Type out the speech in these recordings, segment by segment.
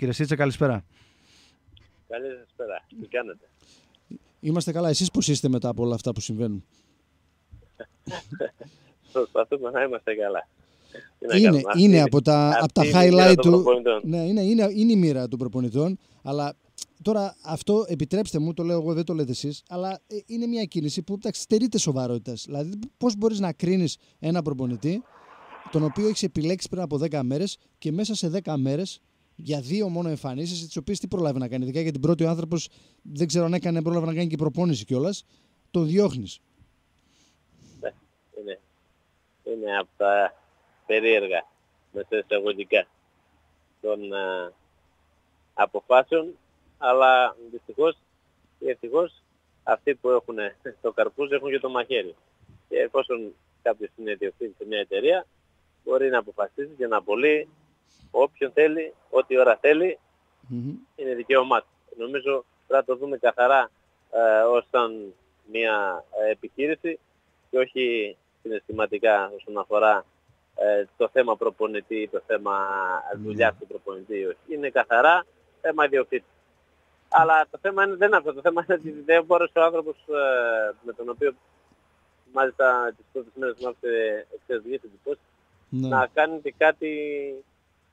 Κύριε Σίτσα, καλησπέρα. Καλησπέρα. Τι κάνετε; Είμαστε καλά. Εσείς πώς είστε μετά από όλα αυτά που συμβαίνουν; Προσπαθούμε να είμαστε καλά. Είναι, είναι από τα, από τα highlight του. Ναι, είναι, είναι, είναι η μοίρα των προπονητών. Αλλά τώρα αυτό επιτρέψτε μου, το λέω εγώ, δεν το λέτε εσείς, αλλά ε, είναι μια κίνηση που εντάξει, στερείται σοβαρότητας. Δηλαδή, πώς μπορείς να κρίνεις ένα προπονητή, τον οποίο έχεις επιλέξει πριν από 10 μέρες και μέσα σε 10 μέρες για δύο μόνο εμφανίσεις, τις οποίες τι προλάβει να κάνει. Ειδικά για την πρώτη ο άνθρωπος δεν ξέρω αν έκανε, πρόλαβε να κάνει και προπόνηση κιόλας. Τον διώχνεις. Ναι, είναι, είναι από τα περίεργα μέσα εισαγωγικά των uh, αποφάσεων, αλλά δυστυχώς ή ευτυχώς αυτοί που έχουν το καρπούζ έχουν και το μαχαίρι. Και εφόσον κάποιος είναι ιδιοκτήτης σε μια εταιρεία, μπορεί να αποφασίσει και να απολύει όποιον θέλει, ό,τι ώρα θέλει, mm-hmm. είναι δικαίωμά του. Νομίζω πρέπει να το δούμε καθαρά ε, ως μια ε, επιχείρηση και όχι συναισθηματικά όσον αφορά ε, το θέμα προπονητή, το θέμα δουλειά του προπονητή. Είναι καθαρά θέμα ιδιοκτήτης. Αλλά το θέμα είναι, δεν είναι αυτό. Το θέμα είναι ότι δεν μπόρεσε ο άνθρωπος ε, με τον οποίο μάλιστα τις πρώτες μέρες μου άφησε εξαιρετικές εντυπώσεις ναι. να κάνει και κάτι,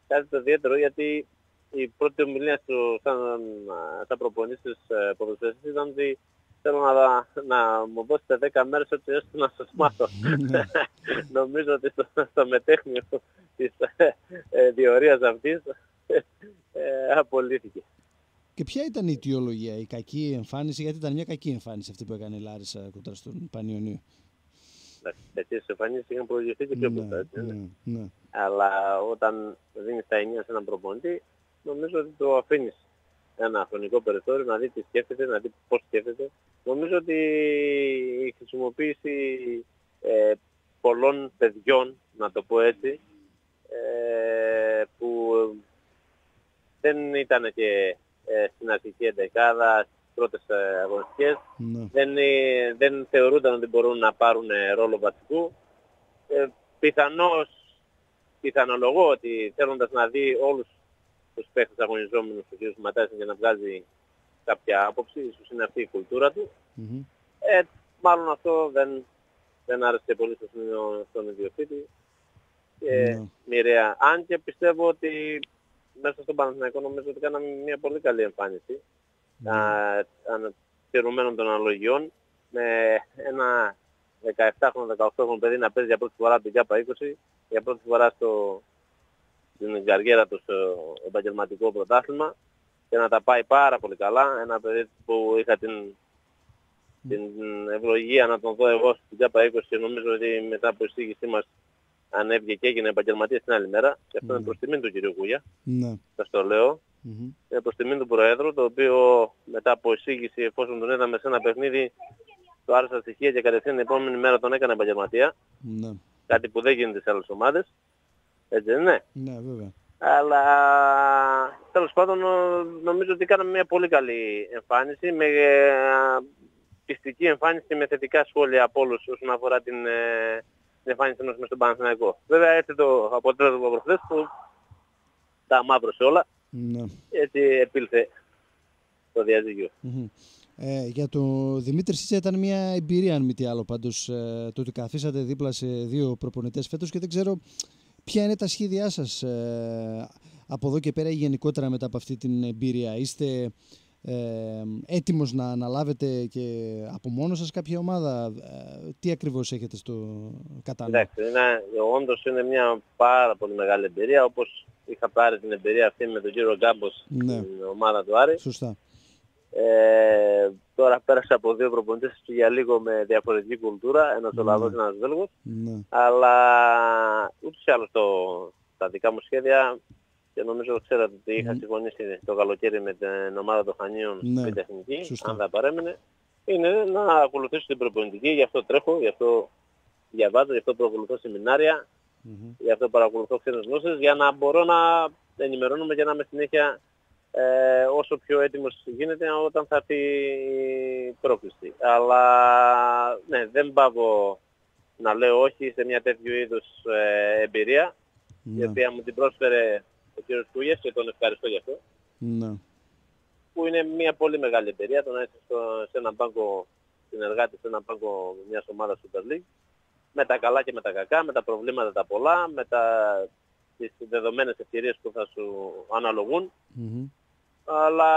κάτι το ιδιαίτερο γιατί η πρώτη ομιλία του σαν, σαν προπονήσεις ε, ήταν ότι θέλω να, να μου δώσετε 10 μέρες ότι έστω να σας μάθω. Ναι. Νομίζω ότι στο, στο μετέχνιο της ε, διορίας αυτής ε, απολύθηκε. Και ποια ήταν η αιτιολογία, η κακή εμφάνιση, γιατί ήταν μια κακή εμφάνιση αυτή που έκανε η Λάρισα κοντά στον Πανιωνίο. Κακές εμφανίσεις είχαν προηγηθεί και πιο ναι, μπροστά, ναι, ναι, ναι. Αλλά όταν δίνεις τα ενία σε έναν προπονητή, νομίζω ότι το αφήνεις ένα χρονικό περιθώριο να δει τι σκέφτεται, να δει πώς σκέφτεται. Νομίζω ότι η χρησιμοποίηση ε, πολλών παιδιών, να το πω έτσι, ε, που δεν ήταν και ε, στην αρχική εντεκάδα, στις πρώτες ε, αγωνιστικές, ναι. δεν, ε, δεν θεωρούνταν ότι μπορούν να πάρουν ε, ρόλο βασικού. Ε, πιθανώς, πιθανολογώ ότι θέλοντας να δει όλους τους παίχτες αγωνιζόμενους του κ. Ματάσιν για να βγάζει κάποια άποψη, ίσως είναι αυτή η κουλτούρα του. Mm-hmm. Ε, μάλλον αυτό δεν, δεν άρεσε πολύ στον, στον ιδιοκτήτη. Και mm-hmm. μοιραία. Αν και πιστεύω ότι μέσα στον Παναθηναϊκό νομίζω ότι κάναμε μια πολύ καλή εμφάνιση mm-hmm. τηρουμένων των αναλογιών με ένα 17χρονο, 18χρονο παιδί να παίζει για πρώτη φορά την ΚΑΠΑ 20 για πρώτη φορά στο, στην καριέρα του στο επαγγελματικό πρωτάθλημα και να τα πάει πάρα πολύ καλά. Ένα παιδί που είχα την, την ευλογία να τον δω εγώ στην ΚΑΠΑ 20 και νομίζω ότι μετά από εισήγησή μας ανέβηκε και έγινε επαγγελματίας την άλλη μέρα και αυτό είναι προς τιμή του κ. Κούγια. Ναι. Σας το λέω. Mm-hmm. Είναι προς τιμή του Προέδρου, το οποίο μετά από εισήγηση, εφόσον τον είδαμε σε ένα παιχνίδι, το άρεσα στοιχεία και κατευθείαν την επόμενη μέρα τον έκανε επαγγελματία. Ναι. Κάτι που δεν γίνεται σε άλλες ομάδες. Έτσι δεν είναι; Ναι, βέβαια. Αλλά τέλος πάντων νομίζω ότι κάναμε μια πολύ καλή εμφάνιση με ε, πιστική εμφάνιση και με θετικά σχόλια από όλους όσον αφορά την, ε, την εμφάνιση ενός μες στον Παναθηναϊκό. Βέβαια έτσι το αποτέλεσμα προχθές που τα μαύρωσε όλα. Ναι. Έτσι επήλθε το διαζυγιο Ε, για τον Δημήτρης Σίτσα ήταν μια εμπειρία αν μη τι άλλο πάντως ε, το ότι καθίσατε δίπλα σε δύο προπονητές φέτος και δεν ξέρω Ποια είναι τα σχέδιά σας ε, από εδώ και πέρα γενικότερα μετά από αυτή την εμπειρία. Είστε ε, έτοιμος να αναλάβετε και από μόνο σας κάποια ομάδα. Ε, τι ακριβώς έχετε στο κατάλληλο; Εντάξει, είναι, όντως είναι μια πάρα πολύ μεγάλη εμπειρία όπως είχα πάρει την εμπειρία αυτή με τον κύριο Γκάμπος ναι. στην ομάδα του Άρη. Σωστά. Ε, τώρα πέρασα από δύο προπονητές για λίγο με διαφορετική κουλτούρα, ένας ναι. Ολλανδός και ένας Βέλγος. Ναι. Αλλά ούτως ή άλλως το, τα δικά μου σχέδια και νομίζω ξέρατε ότι είχα ναι. συμφωνήσει το καλοκαίρι με την ομάδα των Χανίων ναι. στην τεχνική, αν δεν παρέμενε, είναι να ακολουθήσω την προπονητική, γι' αυτό τρέχω, γι' αυτό διαβάζω, γι' αυτό προκολουθώ σεμινάρια, mm-hmm. γι' αυτό παρακολουθώ ξένες γλώσσες, για να μπορώ να ενημερώνομαι και να είμαι συνέχεια ε, όσο πιο έτοιμος γίνεται όταν θα έρθει η πρόκληση. Αλλά ναι, δεν πάω να λέω όχι σε μια τέτοιου είδους ε, εμπειρία, η ναι. οποία μου την πρόσφερε ο κύριος Κούγιας και τον ευχαριστώ γι' αυτό. Ναι. Που είναι μια πολύ μεγάλη εταιρεία, το να είσαι σε έναν πάγκο συνεργάτη, σε έναν πάγκο μιας ομάδας Super League, με τα καλά και με τα κακά, με τα προβλήματα τα πολλά, με τα, τις δεδομένες ευκαιρίες που θα σου αναλογουν Αλλά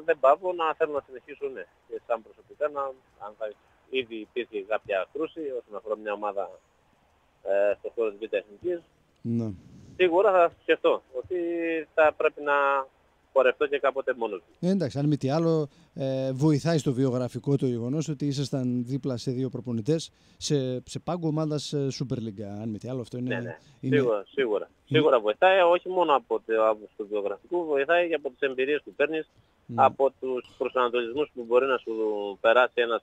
δεν πάω να θέλω να συνεχίσουν ναι. και σαν προσωπικά να, αν θα ήδη υπήρχε κάποια κρούση όσον αφορά μια ομάδα ε, στο χώρο της Β' Εθνικής. Ναι. Σίγουρα θα σκεφτώ ότι θα πρέπει να πορευτώ και κάποτε μόνος του. Ε, εντάξει, αν μη τι άλλο, ε, βοηθάει στο βιογραφικό το γεγονός ότι ήσασταν δίπλα σε δύο προπονητές σε, σε πάγκο ομάδας ε, Super League. Αν μη τι άλλο, αυτό είναι. Ναι, ναι. Είναι... Σίγουρα, σίγουρα. Είναι... Σίγουρα βοηθάει, όχι μόνο από το, από το βιογραφικό, βοηθάει και από τις εμπειρίες που παίρνεις, ναι. από τους προσανατολισμούς που μπορεί να σου περάσει ένας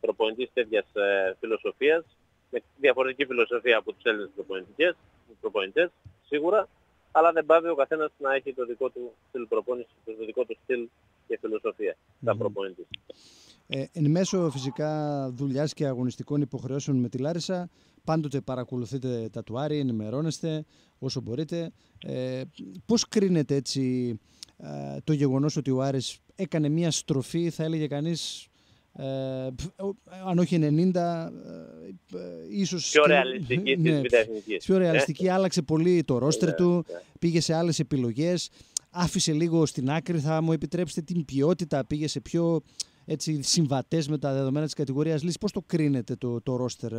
προπονητής τέτοιας ε, φιλοσοφίας, με διαφορετική φιλοσοφία από τους Έλληνες προπονητές, σίγουρα αλλά δεν πάβει ο καθένας να έχει το δικό του στυλ προπόνησης, το δικό του στυλ και φιλοσοφία σαν προπονητής. Ε, εν μέσω φυσικά δουλειάς και αγωνιστικών υποχρεώσεων με τη Λάρισα, πάντοτε παρακολουθείτε τα του Άρη, ενημερώνεστε όσο μπορείτε. Ε, πώς κρίνετε έτσι ε, το γεγονός ότι ο Άρης έκανε μια στροφή, θα έλεγε κανείς, ε, αν όχι 90, ε, ίσως... Πιο ρεαλιστική ναι, Πιο ρεαλιστική, άλλαξε πολύ το ρόστερ του, πήγε σε άλλες επιλογές, άφησε λίγο στην άκρη, θα μου επιτρέψετε την ποιότητα, πήγε σε πιο έτσι, συμβατές με τα δεδομένα της κατηγορίας λύση. Πώς το κρίνετε το, το ρόστερ,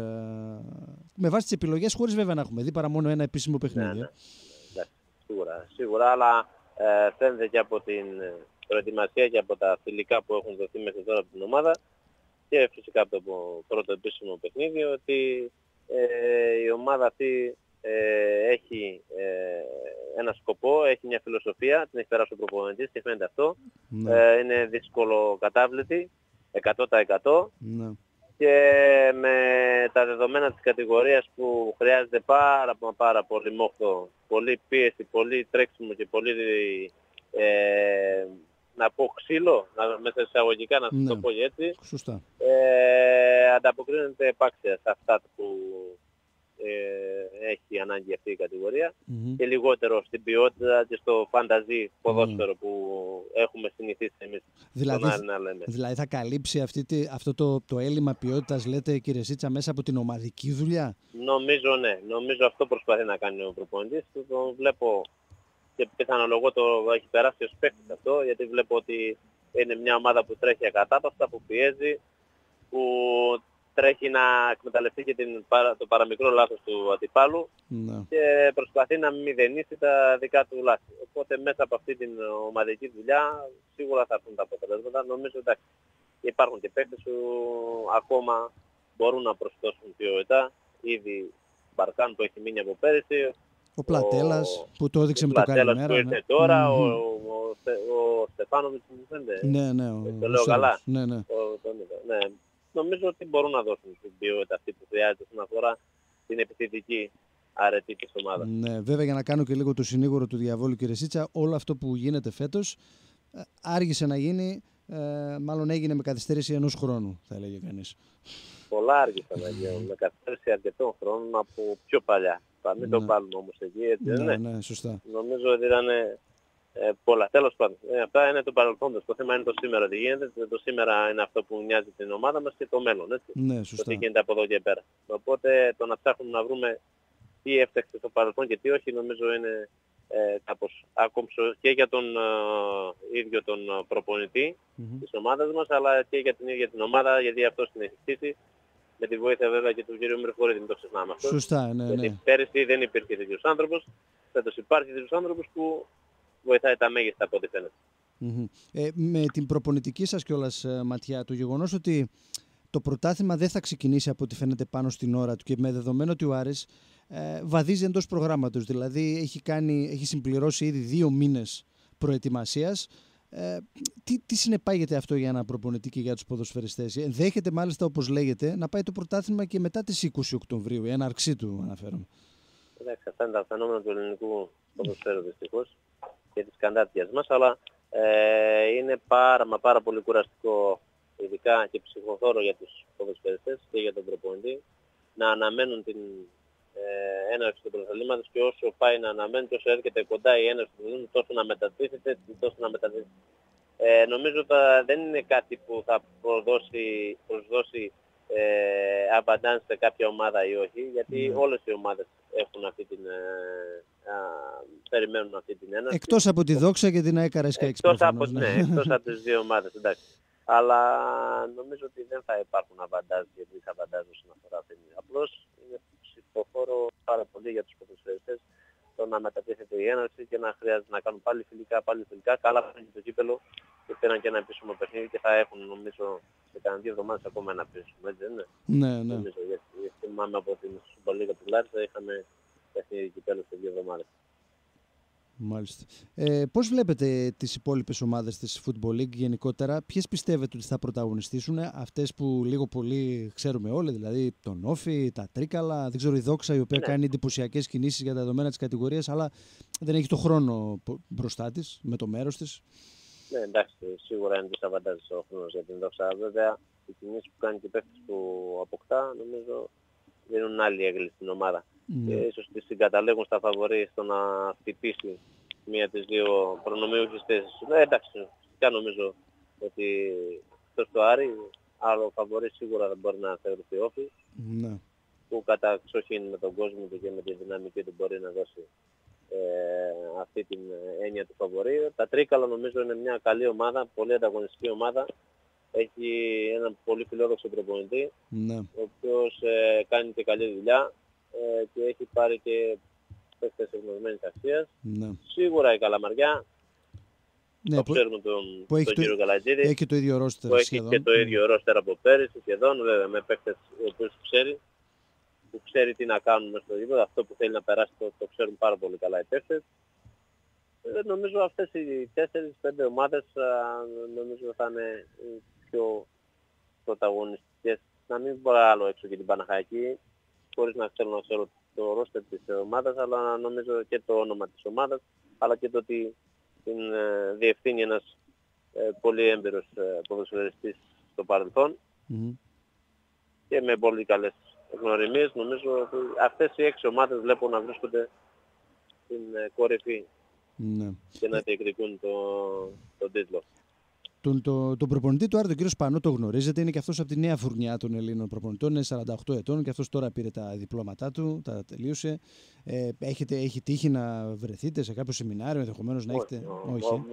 με βάση τις επιλογές, χωρίς βέβαια να έχουμε δει παρά μόνο ένα επίσημο παιχνίδι. Ναι, ναι. Σίγουρα, σίγουρα, αλλά ε, φαίνεται και από την προετοιμασία και από τα φιλικά που έχουν δοθεί μέχρι τώρα από την ομάδα και φυσικά από το πρώτο επίσημο παιχνίδι ότι ε, η ομάδα αυτή ε, έχει ε, ένα σκοπό, έχει μια φιλοσοφία, την έχει περάσει ο προπονητής και φαίνεται αυτό. Ναι. Ε, είναι δύσκολο κατάβλητη, 100%. Ναι. Και με τα δεδομένα της κατηγορίας που χρειάζεται πάρα, πάρα πολύ μόχθο, πολύ πίεση, πολύ τρέξιμο και πολύ ε, να πω ξύλο, να, μέσα εισαγωγικά να ναι. το πω έτσι, Σωστά. Ε, ανταποκρίνεται επάξια σε αυτά που ε, έχει ανάγκη αυτή η κατηγορια και λιγότερο στην ποιότητα και στο φανταζή ποδόσφαιρο που έχουμε συνηθίσει εμείς δηλαδή, να λέμε. Δηλαδή θα καλύψει αυτή τη, αυτό το, το έλλειμμα ποιότητας λέτε κύριε Σίτσα μέσα από την ομαδική δουλειά; Νομίζω ναι, νομίζω αυτό προσπαθεί να κάνει ο προπονητής. Το βλέπω και πιθανολογώ το έχει περάσει ως παίκτης αυτό, γιατί βλέπω ότι είναι μια ομάδα που τρέχει ακατάπαυστα, που πιέζει, που τρέχει να εκμεταλλευτεί και την, το παραμικρό λάθος του αντιπάλου ναι. και προσπαθεί να μηδενίσει τα δικά του λάθη. Οπότε μέσα από αυτή την ομαδική δουλειά σίγουρα θα έρθουν τα αποτελέσματα. Νομίζω ότι υπάρχουν και παίκτες που ακόμα μπορούν να προσθέσουν ποιότητα. Ήδη Μπαρκάν που έχει μείνει από πέρυσι, ο Πλατέλας που το έδειξε με το καλημέρα. που ήρθε ναι. τώρα, ο, ο, ο Στεφάνοβιτς μου φαίνεται. Ναι, ναι. Ο, το λέω καλά. Ναι, ναι. ναι. Νομίζω ότι μπορούν να δώσουν την ποιότητα αυτή που χρειάζεται όσον αφορά την επιθετική αρετή της ομάδας. Ναι, βέβαια για να κάνω και λίγο το συνήγορο του διαβόλου κύριε Σίτσα, όλο αυτό που γίνεται φέτος ε, άργησε να γίνει, ε, μάλλον έγινε με καθυστέρηση ενός χρόνου, θα έλεγε κανείς. Πολλά άργησε να γίνει, με καθυστέρηση αρκετών χρόνων από πιο παλιά. Θα μην ναι. το βάλουμε όμως εκεί, έτσι ναι, ναι, ναι, σωστά. Νομίζω ότι ήταν ε, πολλά. Τέλος πάντων, ε, αυτά είναι το παρελθόντος. Το θέμα είναι το σήμερα τι γίνεται. Το σήμερα είναι αυτό που νοιάζει την ομάδα μας και το μέλλον, έτσι. Ναι, σωστά. Το τι γίνεται από εδώ και πέρα. Οπότε το να ψάχνουμε να βρούμε τι έφταξε στο παρελθόν και τι όχι, νομίζω είναι ε, κάπως άκομψο και για τον ε, ίδιο τον προπονητή mm-hmm. της ομάδας μας, αλλά και για την ίδια την ομάδα, γιατί αυτός την έχει χτίσει με τη βοήθεια βέβαια και του κ. Μερφορίδη, μην το ξεχνάμε αυτό. Σωστά, ναι, Γιατί ναι. πέρυσι δεν υπήρχε τέτοιος άνθρωπος, φέτος υπάρχει τέτοιος άνθρωπος που βοηθάει τα μέγιστα από ό,τι φαίνεται. Mm-hmm. Ε, με την προπονητική σας κιόλας ε, ματιά, το γεγονός ότι το πρωτάθλημα δεν θα ξεκινήσει από ό,τι φαίνεται πάνω στην ώρα του και με δεδομένο ότι ο Άρης ε, βαδίζει εντός προγράμματος, δηλαδή έχει, κάνει, έχει συμπληρώσει ήδη δύο μήνες προετοιμασίας, ε, τι, τι συνεπάγεται αυτό για ένα προπονητή και για τους ποδοσφαιριστές; Ενδέχεται μάλιστα όπως λέγεται να πάει το πρωτάθλημα και μετά τις 20 Οκτωβρίου, η έναρξή του αναφέρομαι. Εντάξει, αυτά είναι τα φαινόμενα του ελληνικού ποδοσφαίρου δυστυχώς και της καντάτιας μας, αλλά ε, είναι πάρα μα πάρα πολύ κουραστικό ειδικά και ψυχοθόρο για τους ποδοσφαιριστές και για τον προπονητή να αναμένουν την ε, έναρξη του πρωταθλήματος και όσο πάει να αναμένει, όσο έρχεται κοντά η έναρξη του πρωταθλήματος, τόσο να μετατίθεται, τόσο να μετατίθεται. Ε, νομίζω ότι δεν είναι κάτι που θα προδώσει, προσδώσει ε, απαντάνε σε κάποια ομάδα ή όχι, γιατί mm. όλες οι ομάδες έχουν αυτή την, ε, α, περιμένουν αυτή την έναρξη. Εκτός από τη Δόξα και την ΑΕΚ Εκτός από, ναι. ναι, εκτός από τις δύο ομάδες, εντάξει. Αλλά νομίζω ότι δεν θα υπάρχουν αβαντάζ και δυσαβαντάζ όσον αφορά αυτή. Απλώς είναι ψηφοφόρο πάρα πολύ για τους ποδοσφαιριστές το να μετατίθεται η έναρξη και να χρειάζεται να κάνουν πάλι φιλικά, πάλι φιλικά. Καλά είναι το κύπελο και πήραν και ένα επίσημο παιχνίδι και θα έχουν νομίζω σε κανένα δύο εβδομάδες ακόμα ένα επίσημο, έτσι δεν είναι; Ναι, ναι. Νομίζω, γιατί θυμάμαι από την Super League του Λάρισα είχαμε παιχνίδι κυπέλο σε δύο εβδομάδες. Μάλιστα. Ε, Πώς βλέπετε τις υπόλοιπες ομάδες της Football League γενικότερα, ποιες πιστεύετε ότι θα πρωταγωνιστήσουν, αυτές που λίγο πολύ ξέρουμε όλοι, δηλαδή τον Όφη, τα Τρίκαλα, δεν ξέρω η Δόξα η οποία ναι. κάνει εντυπωσιακές κινήσεις για τα δεδομένα της κατηγορίας, αλλά δεν έχει το χρόνο μπροστά της με το μέρος της; Ναι, εντάξει, σίγουρα είναι δυσαβαντάζει ο χρόνος για την Δόξα. Βέβαια, οι κινήσεις που κάνει και παίχτη που αποκτά, νομίζω δίνουν άλλη έγκλη στην ομάδα. Mm. Και ίσως τη συγκαταλέγουν στα φαβορή στο να χτυπήσει μία τις δύο προνομιούχες θέσεις. Ναι, εντάξει, και νομίζω ότι αυτό το Άρη, άλλο φαβορή σίγουρα δεν μπορεί να θεωρηθεί όφη. Ναι. Που κατά ξοχήν με τον κόσμο του και με τη δυναμική του μπορεί να δώσει ε, αυτή την έννοια του φαβορή. Τα Τρίκαλα νομίζω είναι μια καλή ομάδα, πολύ ανταγωνιστική ομάδα έχει έναν πολύ φιλόδοξο προπονητή, ναι. ο οποίος ε, κάνει και καλή δουλειά ε, και έχει πάρει και παίκτες εγνωσμένης αξίας. Ναι. Σίγουρα η Καλαμαριά, ναι, το που, ξέρουμε τον, που τον κύριο Καλατζίδη, έχει το ίδιο ρόστερ που σχεδόν. έχει και το ίδιο ρόστερ από πέρυσι σχεδόν, βέβαια με παίκτες οι οποίους ξέρει, που ξέρει τι να κάνουν μέσα στο γήπεδο, αυτό που θέλει να περάσει το, το ξέρουν πάρα πολύ καλά οι παίκτες. Ε, νομίζω αυτές οι 4-5 ομάδες νομίζω θα είναι πιο πρωταγωνιστικές. Να μην πω άλλο έξω για την Παναχαϊκή, χωρίς να θέλω να ξέρω το ρόστερ της ομάδας, αλλά νομίζω και το όνομα της ομάδας, αλλά και το ότι την ε, διευθύνει ένας ε, πολύ έμπειρος ε, ποδοσφαιριστής στο παρελθόν mm-hmm. και με πολύ καλές γνωριμίες. Νομίζω ότι αυτές οι έξι ομάδες βλέπω να βρίσκονται στην ε, κορυφή ναι. και να διεκδικούν το, το τίτλο. Τον, το, τον προπονητή του Άρη, τον κύριο Σπανό, το γνωρίζετε. Είναι και αυτός από τη νέα φουρνιά των Ελλήνων προπονητών. Είναι 48 ετών και αυτός τώρα πήρε τα διπλώματά του, τα τελείωσε. Ε, έχετε, έχει τύχει να βρεθείτε σε κάποιο σεμινάριο, ενδεχομένως να έχετε. Όχι.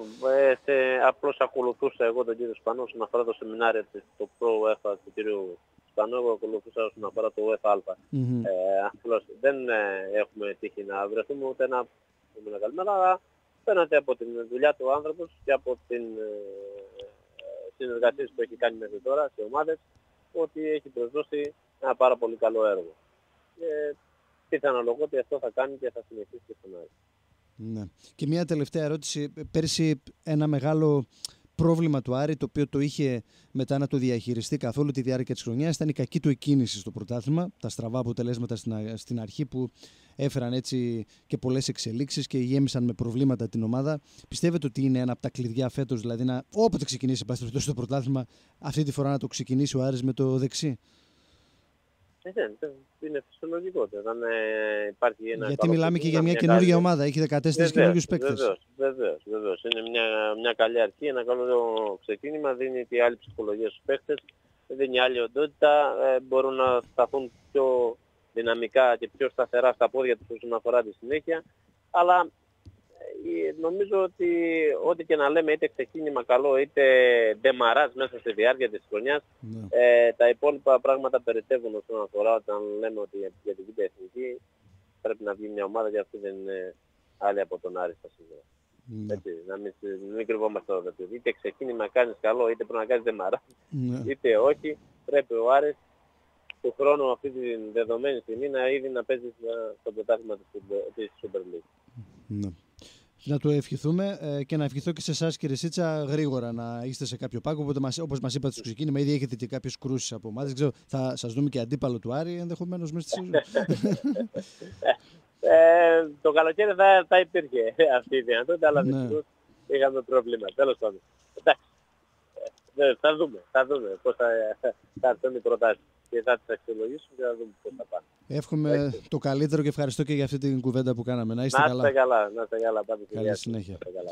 Ε, Απλώς ακολουθούσα εγώ τον κύριο Σπανό όσον αφορά το σεμινάριο το Pro του κύριου Σπανό. Εγώ ακολουθούσα όσον αφορά το UEFA. Mm-hmm. Ε, δεν ε, έχουμε τύχει να βρεθούμε ούτε να πούμε καλημέρα, αλλά φαίνεται από την δουλειά του άνθρωπος και από την ε, συνεργασίες που έχει κάνει μέχρι τώρα σε ομάδες ότι έχει προσδώσει ένα πάρα πολύ καλό έργο. Και πιθανολογώ ότι αυτό θα κάνει και θα συνεχίσει και στον Άρη. Ναι. Και μια τελευταία ερώτηση. Πέρσι ένα μεγάλο πρόβλημα του Άρη, το οποίο το είχε μετά να το διαχειριστεί καθόλου τη διάρκεια της χρονιάς, ήταν η κακή του εκκίνηση στο πρωτάθλημα. Τα στραβά αποτελέσματα στην αρχή που έφεραν έτσι και πολλές εξελίξεις και γέμισαν με προβλήματα την ομάδα. Πιστεύετε ότι είναι ένα από τα κλειδιά φέτος, δηλαδή να όποτε ξεκινήσει το πρωτάθλημα, αυτή τη φορά να το ξεκινήσει ο Άρης με το δεξί; Ε, είναι φυσιολογικό. Δεν ε, υπάρχει ένα Γιατί μιλάμε και για μια, μια καινούργια καλή... ομάδα, έχει 14 καινούργιους παίκτες. Βεβαίως, βεβαίως, βεβαίως. Είναι μια, μια καλή αρχή, ένα καλό ξεκίνημα, δίνει και άλλη ψυχολογία στους παίκτες, δίνει άλλη οντότητα, ε, μπορούν να σταθούν πιο δυναμικά και πιο σταθερά στα πόδια τους όσον αφορά τη συνέχεια. Αλλά ε, νομίζω ότι ό,τι και να λέμε είτε ξεκίνημα καλό είτε ντεμαράς μέσα στη διάρκεια της χρονιάς ναι. ε, τα υπόλοιπα πράγματα περιτεύουν όσον αφορά όταν λέμε ότι για την Β' Εθνική πρέπει να βγει μια ομάδα και αυτή δεν είναι άλλη από τον Άρη στα σήμερα. Ναι. Έτσι, να μην, μην κρυβόμαστε εδώ. Είτε ξεκίνημα κάνεις καλό είτε πρέπει να κάνεις ντεμαρά ναι. είτε όχι πρέπει ο Άρης του χρόνου αυτή τη δεδομένη στιγμή να ήδη να παίζει στο πρωτάθλημα της Super League. Ναι. Να το ευχηθούμε ε, και να ευχηθώ και σε εσάς, κύριε Σίτσα, γρήγορα να είστε σε κάποιο πάγκο. Οπότε, όπως μας είπατε στο ξεκίνημα, ήδη έχετε και κάποιες κρούσεις από εμάς. Δεν ξέρω, θα σας δούμε και αντίπαλο του Άρη ενδεχομένως μέσα στη σεζόν. ε, το καλοκαίρι θα, θα υπήρχε αυτή η δυνατότητα, αλλά ναι. δυστυχώς είχαμε προβλήματα. Τέλος πάντων. Εντάξει. Ε, θα δούμε, θα δούμε πώς θα, θα έρθουν οι προτάσεις. και θα τις αξιολογήσουμε και θα δούμε πώς θα πάνε. Εύχομαι το καλύτερο και ευχαριστώ και για αυτή την κουβέντα που κάναμε. Να είστε να καλά. καλά. Να είστε καλά. Πάτε Καλή συνέχεια. καλά,